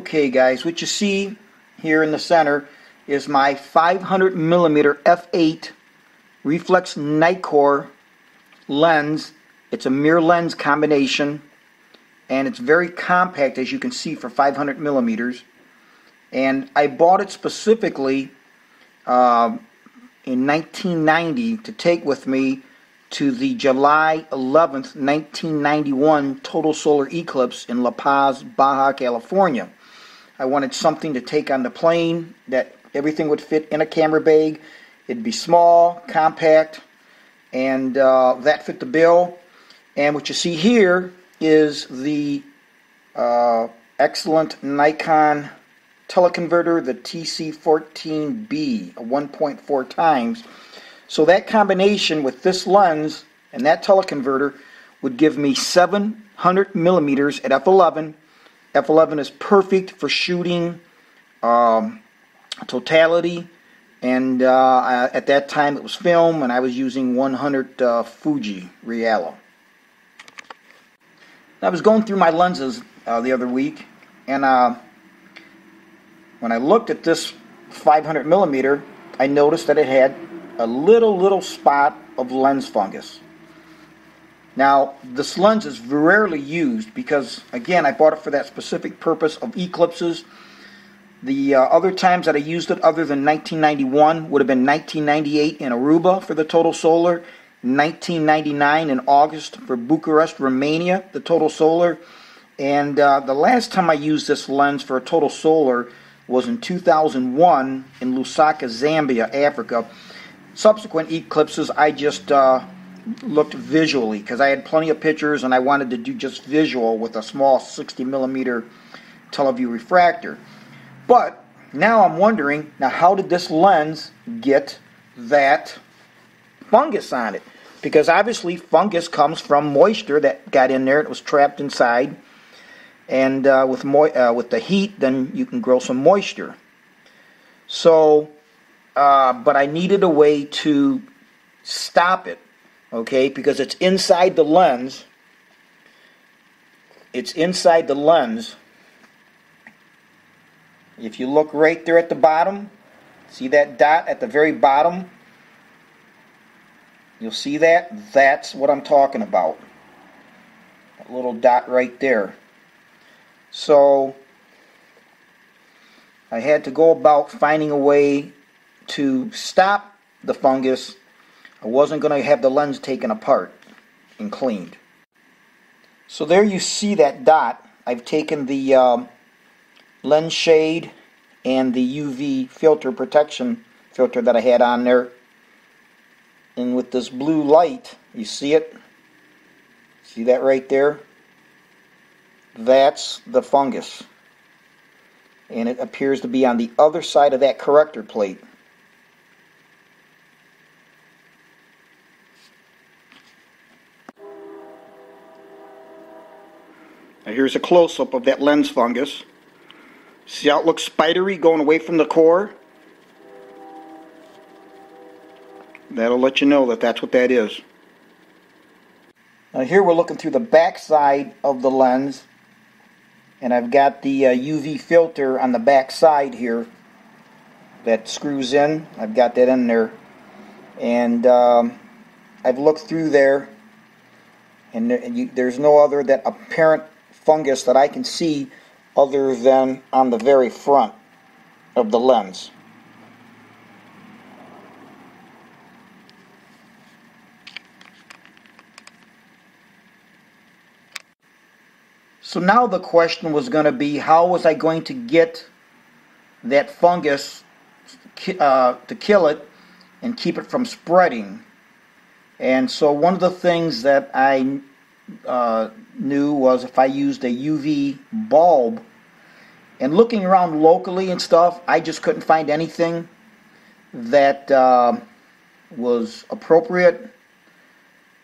Okay guys, what you see here in the center is my 500 millimeter f8 reflex Nikkor lens. It's a mirror lens combination and it's very compact as you can see for 500 millimeters and I bought it specifically uh, in 1990 to take with me to the July 11th 1991 total solar eclipse in La Paz, Baja California. I wanted something to take on the plane that everything would fit in a camera bag. It'd be small, compact, and uh, that fit the bill. And what you see here is the uh, excellent Nikon teleconverter, the TC14B, a 1.4 times. So that combination with this lens and that teleconverter would give me 700 millimeters at f11 F11 is perfect for shooting um, totality and uh, at that time it was film and I was using 100 uh, Fuji Reala. I was going through my lenses uh, the other week and uh, when I looked at this 500 millimeter I noticed that it had a little little spot of lens fungus. Now, this lens is rarely used because, again, I bought it for that specific purpose of eclipses. The uh, other times that I used it, other than 1991, would have been 1998 in Aruba for the Total Solar, 1999 in August for Bucharest, Romania, the Total Solar, and uh, the last time I used this lens for a Total Solar was in 2001 in Lusaka, Zambia, Africa. Subsequent eclipses, I just uh, looked visually because I had plenty of pictures and I wanted to do just visual with a small 60 millimeter Tele Vue refractor. But now I'm wondering, now how did this lens get that fungus on it? Because obviously fungus comes from moisture that got in there, it was trapped inside. And uh, with, mo- uh, with the heat, then you can grow some moisture. So, uh, but I needed a way to stop it okay, because it's inside the lens. It's inside the lens. If you look right there at the bottom, see that dot at the very bottom? You'll see that? That's what I'm talking about. That little dot right there. So, I had to go about finding a way to stop the fungus I wasn't going to have the lens taken apart and cleaned. So there you see that dot. I've taken the um, lens shade and the UV filter protection filter that I had on there. And with this blue light, you see it? See that right there? That's the fungus. And it appears to be on the other side of that corrector plate. Now here's a close-up of that lens fungus. See how it looks spidery going away from the core? That'll let you know that that's what that is. Now here we're looking through the back side of the lens and I've got the uh, UV filter on the back side here that screws in. I've got that in there and um, I've looked through there and there, you, there's no other that apparent fungus that I can see other than on the very front of the lens. So now the question was going to be how was I going to get that fungus uh, to kill it and keep it from spreading. And so one of the things that I uh, knew was if I used a UV bulb and looking around locally and stuff, I just couldn't find anything that uh, was appropriate.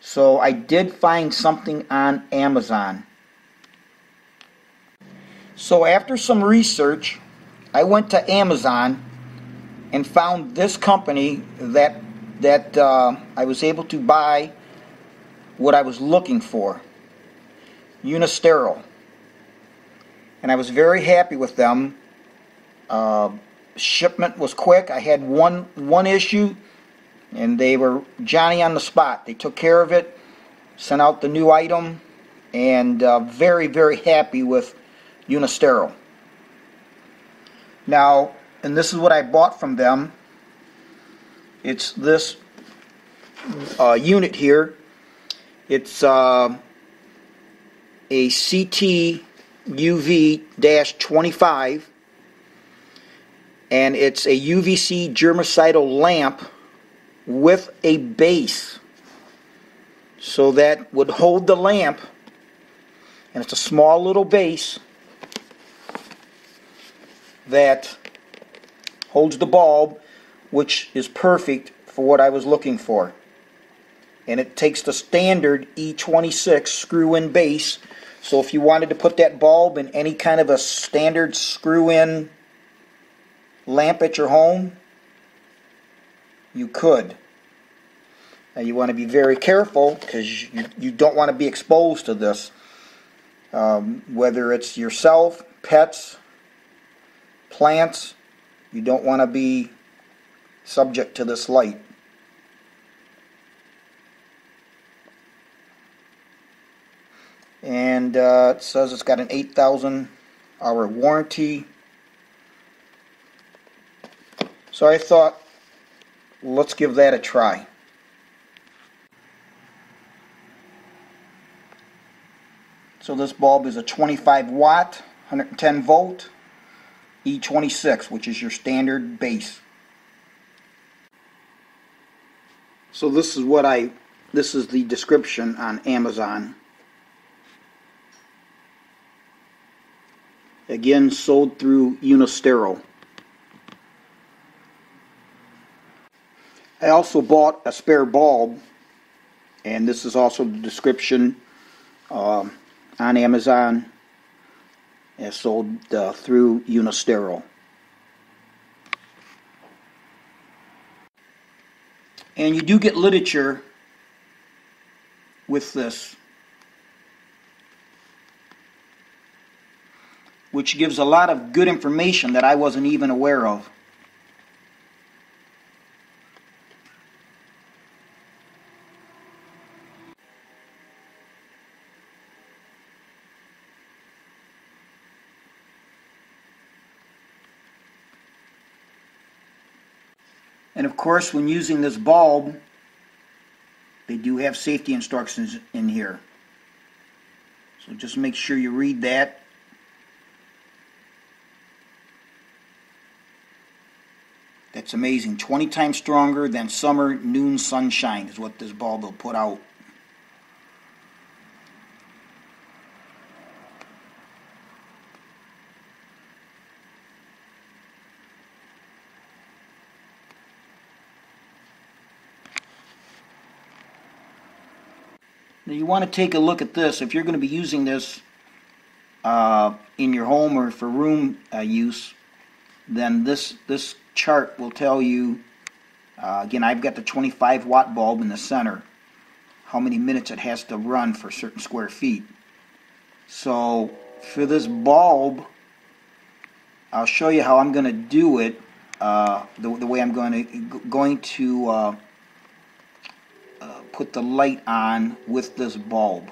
So I did find something on Amazon. So after some research, I went to Amazon and found this company that that uh, I was able to buy what I was looking for. Unisterile. and I was very happy with them. Uh, shipment was quick. I had one one issue, and they were Johnny on the spot. They took care of it, sent out the new item, and uh, very very happy with Unisterol. Now, and this is what I bought from them. It's this uh, unit here. It's uh, a CT UV-25 and it's a UVC germicidal lamp with a base. So that would hold the lamp. And it's a small little base that holds the bulb which is perfect for what I was looking for and it takes the standard E26 screw-in base so if you wanted to put that bulb in any kind of a standard screw-in lamp at your home, you could. Now you want to be very careful because you, you don't want to be exposed to this. Um, whether it's yourself, pets, plants, you don't want to be subject to this light. And uh, it says it's got an 8,000 hour warranty. So I thought, let's give that a try. So this bulb is a 25 watt, 110 volt, E26, which is your standard base. So this is what I, this is the description on Amazon. Again, sold through Unisterol. I also bought a spare bulb, and this is also the description uh, on Amazon. and sold uh, through Unisterol. And you do get literature with this, which gives a lot of good information that I wasn't even aware of. And of course, when using this bulb, they do have safety instructions in here. So just make sure you read that. Amazing. 20 times stronger than summer noon sunshine is what this bulb will put out. Now you want to take a look at this. If you're going to be using this uh, in your home or for room uh, use, then this this chart will tell you. Uh, again, I've got the 25 watt bulb in the center. How many minutes it has to run for certain square feet. So for this bulb, I'll show you how I'm going to do it. Uh, the, the way I'm going to going to uh, put the light on with this bulb.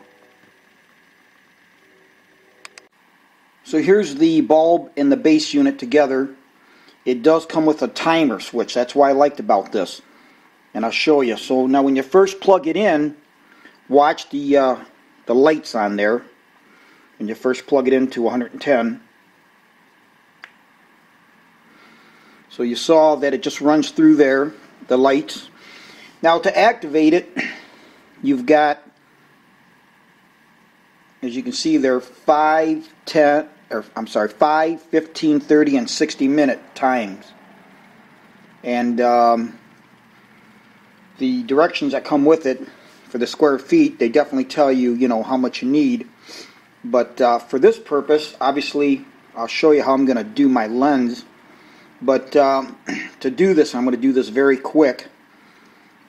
So here's the bulb and the base unit together. It does come with a timer switch. That's why I liked about this. And I'll show you. So now when you first plug it in, watch the, uh, the lights on there. When you first plug it into 110. So you saw that it just runs through there, the lights. Now to activate it, you've got, as you can see there, 5, 10, or I'm sorry, 5, 15, 30, and 60 minute times. And um, the directions that come with it for the square feet, they definitely tell you, you know, how much you need. But uh, for this purpose, obviously, I'll show you how I'm going to do my lens. But um, to do this, I'm going to do this very quick.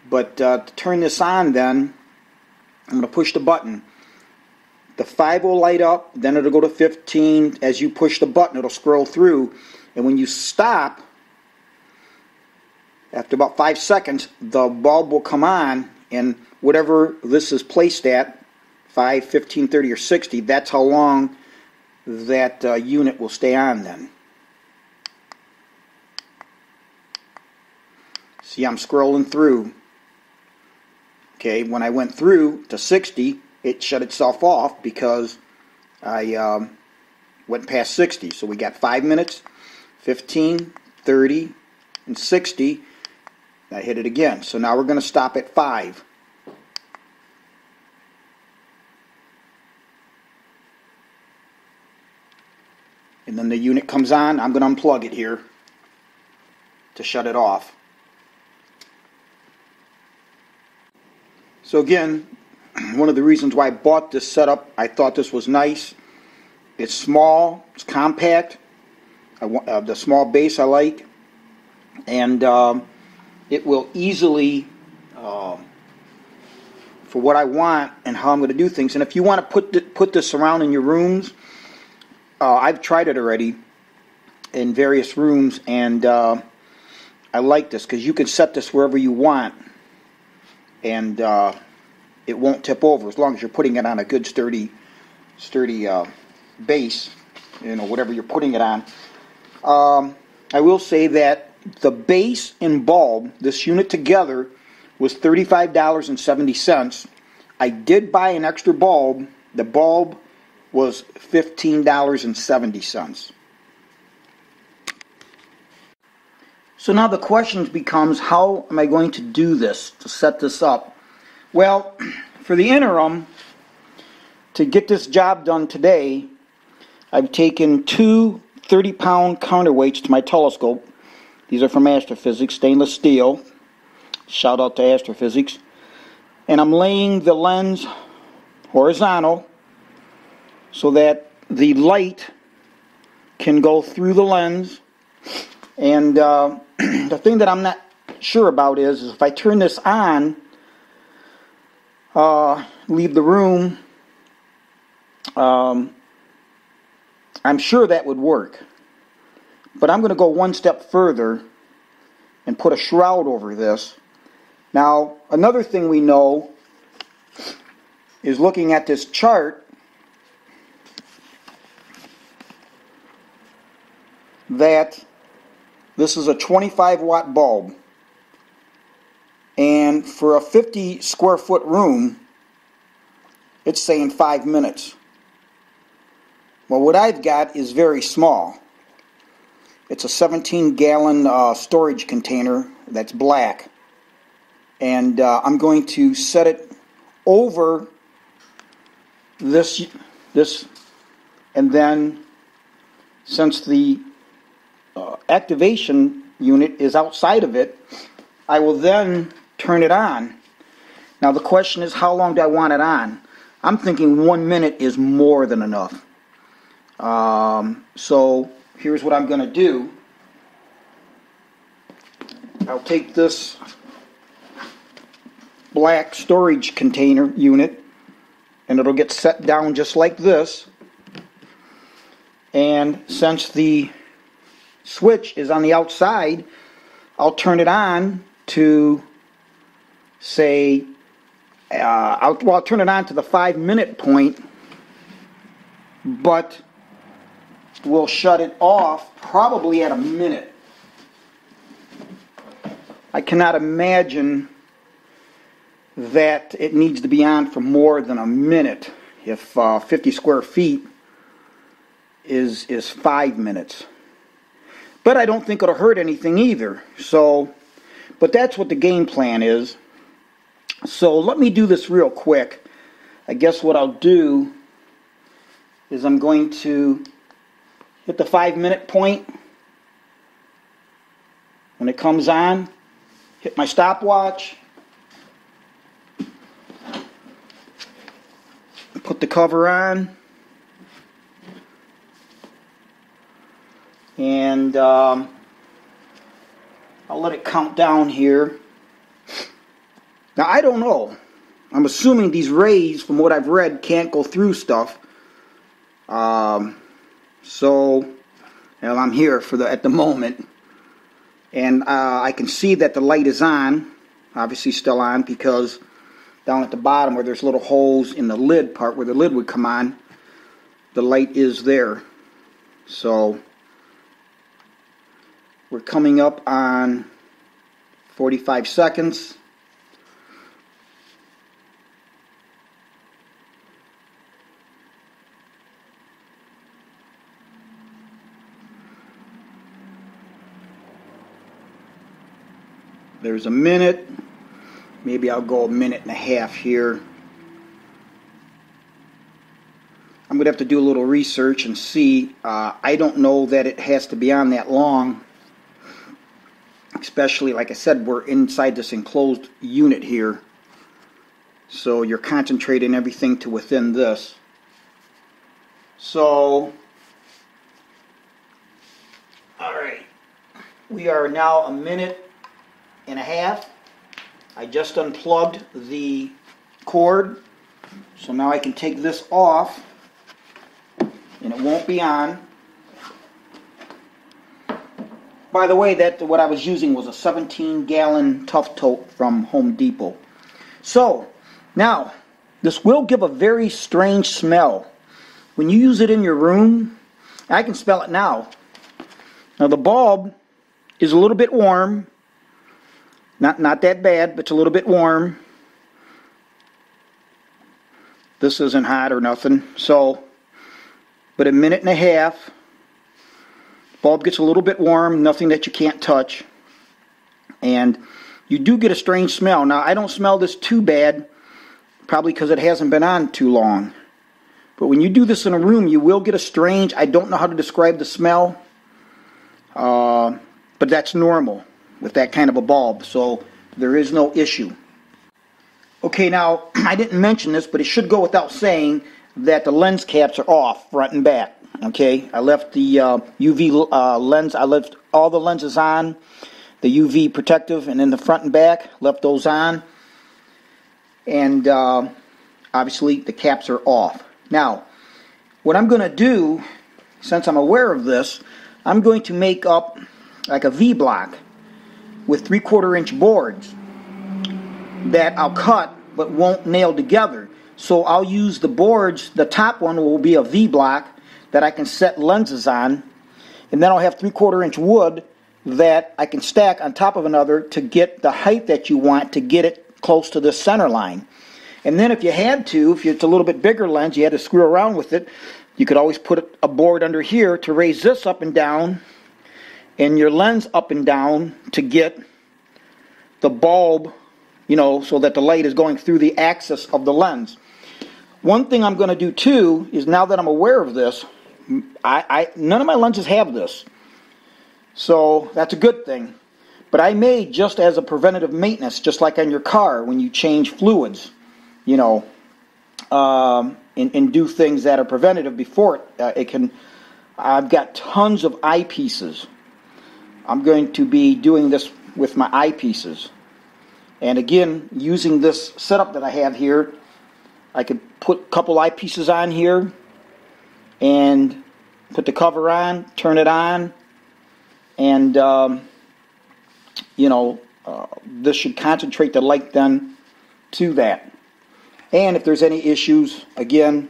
But uh, to turn this on then, I'm going to push the button. The 5 will light up, then it'll go to 15. As you push the button, it'll scroll through. And when you stop, after about 5 seconds, the bulb will come on, and whatever this is placed at, 5, 15, 30, or 60, that's how long that uh, unit will stay on then. See, I'm scrolling through. Okay, when I went through to 60, it shut itself off because I um, went past 60. So we got 5 minutes, 15, 30, and 60. I hit it again. So now we're going to stop at 5. And then the unit comes on. I'm going to unplug it here to shut it off. So again, one of the reasons why I bought this setup, I thought this was nice. It's small, it's compact. I want uh, the small base I like, and um, it will easily, uh, for what I want and how I'm going to do things. And if you want to put put this around in your rooms, uh, I've tried it already in various rooms, and uh, I like this because you can set this wherever you want, and uh, it won't tip over as long as you're putting it on a good sturdy, sturdy uh, base, you know, whatever you're putting it on. Um, I will say that the base and bulb, this unit together, was $35.70. I did buy an extra bulb. The bulb was $15.70. So now the question becomes how am I going to do this to set this up? Well, for the interim, to get this job done today, I've taken two 30 pound counterweights to my telescope. These are from Astro-Physics, stainless steel. Shout out to Astro-Physics. And I'm laying the lens horizontal so that the light can go through the lens. And uh, the thing that I'm not sure about is, is if I turn this on, uh, leave the room, um, I'm sure that would work. But I'm going to go one step further and put a shroud over this. Now, another thing we know is looking at this chart that this is a 25 watt bulb. And for a 50 square foot room, it's saying five minutes. Well, what I've got is very small. It's a 17 gallon uh, storage container that's black. And uh, I'm going to set it over this, this, and then since the uh, activation unit is outside of it, I will then turn it on. Now the question is how long do I want it on? I'm thinking one minute is more than enough. Um, so here's what I'm going to do. I'll take this black storage container unit and it'll get set down just like this. And since the switch is on the outside, I'll turn it on to say, uh, I'll, well, I'll turn it on to the five minute point, but we'll shut it off probably at a minute. I cannot imagine that it needs to be on for more than a minute if uh, 50 square feet is is five minutes. But I don't think it'll hurt anything either. So, but that's what the game plan is. So let me do this real quick. I guess what I'll do is I'm going to hit the five minute point. When it comes on, hit my stopwatch. Put the cover on. And um, I'll let it count down here. Now, I don't know. I'm assuming these rays, from what I've read, can't go through stuff. Um, so, well, I'm here for the at the moment, and uh, I can see that the light is on. Obviously, still on because down at the bottom where there's little holes in the lid part where the lid would come on, the light is there. So we're coming up on 45 seconds. There's a minute. Maybe I'll go a minute and a half here. I'm going to have to do a little research and see. Uh, I don't know that it has to be on that long. Especially, like I said, we're inside this enclosed unit here. So you're concentrating everything to within this. So, alright. We are now a minute and a half. I just unplugged the cord, so now I can take this off, and it won't be on. By the way, that what I was using was a 17 gallon tough tote from Home Depot. So, now, this will give a very strange smell. When you use it in your room, I can smell it now. Now the bulb is a little bit warm, not, not that bad, but it's a little bit warm. This isn't hot or nothing. So, but a minute and a half. Bulb gets a little bit warm, nothing that you can't touch. And you do get a strange smell. Now, I don't smell this too bad, probably because it hasn't been on too long. But when you do this in a room, you will get a strange, I don't know how to describe the smell, uh, but that's normal with that kind of a bulb, so there is no issue. Okay, now, I didn't mention this, but it should go without saying that the lens caps are off, front and back. Okay, I left the uh, UV uh, lens, I left all the lenses on, the UV protective, and in the front and back, left those on. And uh, obviously, the caps are off. Now, what I'm going to do, since I'm aware of this, I'm going to make up like a V block with three quarter inch boards that I'll cut but won't nail together. So I'll use the boards, the top one will be a V block that I can set lenses on, and then I'll have three quarter inch wood that I can stack on top of another to get the height that you want to get it close to the center line. And then if you had to, if it's a little bit bigger lens, you had to screw around with it, you could always put a board under here to raise this up and down and your lens up and down to get the bulb, you know, so that the light is going through the axis of the lens. One thing I'm going to do too is now that I'm aware of this, I, I none of my lenses have this. So that's a good thing. But I may just as a preventative maintenance, just like on your car when you change fluids, you know, um, and, and, do things that are preventative before it, uh, it can. I've got tons of eyepieces I'm going to be doing this with my eyepieces. And again, using this setup that I have here, I could put a couple eyepieces on here and put the cover on, turn it on, and um, you know, uh, this should concentrate the light then to that. And if there's any issues, again,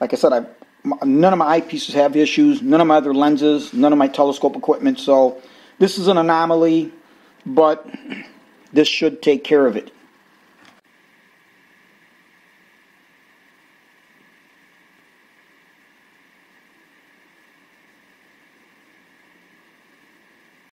like I said, I none of my eyepieces have issues, none of my other lenses, none of my telescope equipment, so this is an anomaly, but this should take care of it.